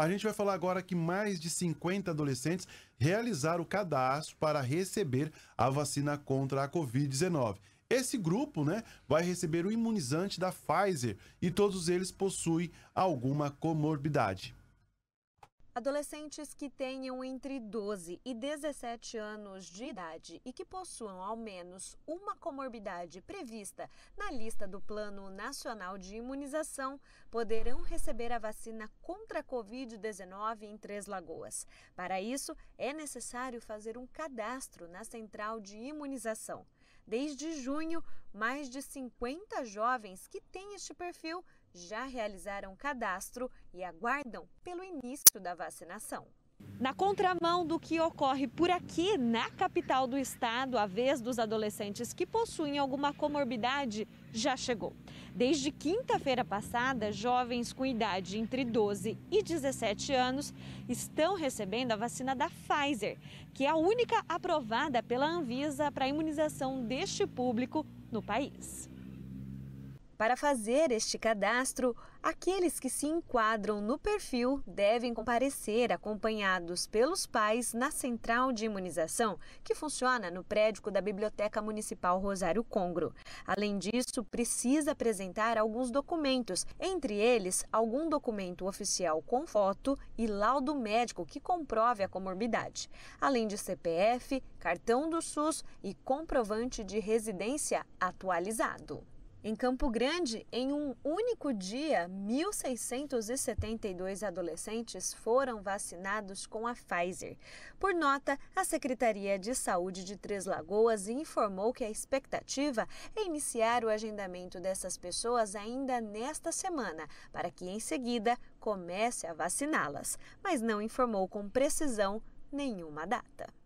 A gente vai falar agora que mais de 50 adolescentes realizaram o cadastro para receber a vacina contra a Covid-19. Esse grupo, né, vai receber o imunizante da Pfizer e todos eles possuem alguma comorbidade. Adolescentes que tenham entre 12 e 17 anos de idade e que possuam ao menos uma comorbidade prevista na lista do Plano Nacional de Imunização poderão receber a vacina contra a Covid-19 em Três Lagoas. Para isso, é necessário fazer um cadastro na Central de Imunização. Desde junho, mais de 50 jovens que têm este perfil já realizaram cadastro e aguardam pelo início da vacinação. Na contramão do que ocorre por aqui, na capital do estado, a vez dos adolescentes que possuem alguma comorbidade já chegou. Desde quinta-feira passada, jovens com idade entre 12 e 17 anos estão recebendo a vacina da Pfizer, que é a única aprovada pela Anvisa para a imunização deste público no país. Para fazer este cadastro, aqueles que se enquadram no perfil devem comparecer acompanhados pelos pais na central de imunização, que funciona no prédio da Biblioteca Municipal Rosário Congro. Além disso, precisa apresentar alguns documentos, entre eles algum documento oficial com foto e laudo médico que comprove a comorbidade, além de CPF, cartão do SUS e comprovante de residência atualizado. Em Campo Grande, em um único dia, 1.672 adolescentes foram vacinados com a Pfizer. Por nota, a Secretaria de Saúde de Três Lagoas informou que a expectativa é iniciar o agendamento dessas pessoas ainda nesta semana, para que em seguida comece a vaciná-las, mas não informou com precisão nenhuma data.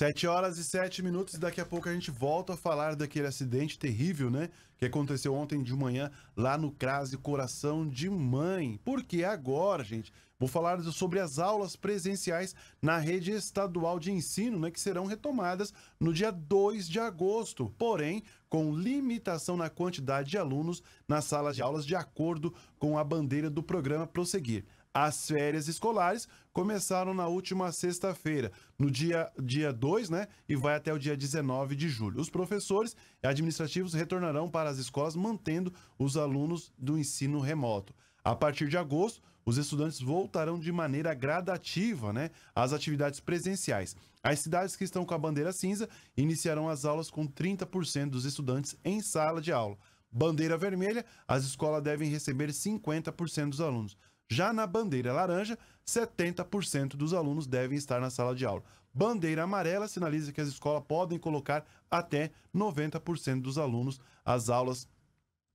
Sete horas e sete minutos daqui a pouco a gente volta a falar daquele acidente terrível, né? Que aconteceu ontem de manhã lá no Crase Coração de Mãe. Porque agora, gente, vou falar sobre as aulas presenciais na rede estadual de ensino, né? Que serão retomadas no dia 2 de agosto. Porém, com limitação na quantidade de alunos nas salas de aulas, de acordo com a bandeira do programa Prosseguir. As férias escolares começaram na última sexta-feira, no dia, dia 2, né? E vai até o dia 19 de julho. Os professores e administrativos retornarão para as escolas, mantendo os alunos do ensino remoto. A partir de agosto, os estudantes voltarão de maneira gradativa né, às atividades presenciais. As cidades que estão com a bandeira cinza iniciarão as aulas com 30% dos estudantes em sala de aula. Bandeira vermelha, as escolas devem receber 50% dos alunos. Já na bandeira laranja, 70% dos alunos devem estar na sala de aula. Bandeira amarela sinaliza que as escolas podem colocar até 90% dos alunos. As aulas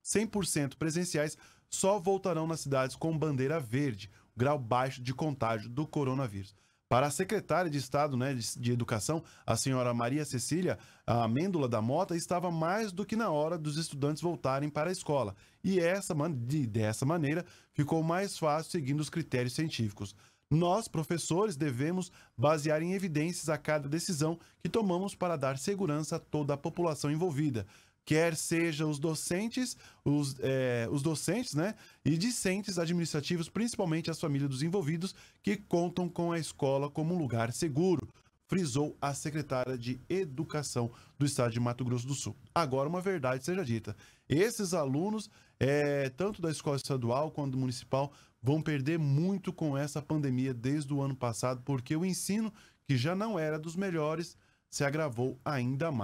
100% presenciais só voltarão nas cidades com bandeira verde, grau baixo de contágio do coronavírus. Para a secretária de Estado né, de, de, Educação, a senhora Maria Cecília Amêndola da Mota, estava mais do que na hora dos estudantes voltarem para a escola. E essa, de, dessa maneira ficou mais fácil seguindo os critérios científicos. Nós, professores, devemos basear em evidências a cada decisão que tomamos para dar segurança a toda a população envolvida quer seja os docentes, os, é, os docentes, né, e discentes administrativos, principalmente as famílias dos envolvidos, que contam com a escola como um lugar seguro, frisou a secretária de Educação do Estado de Mato Grosso do Sul. Agora, uma verdade seja dita: esses alunos, é, tanto da escola estadual quanto municipal, vão perder muito com essa pandemia desde o ano passado, porque o ensino, que já não era dos melhores, se agravou ainda mais.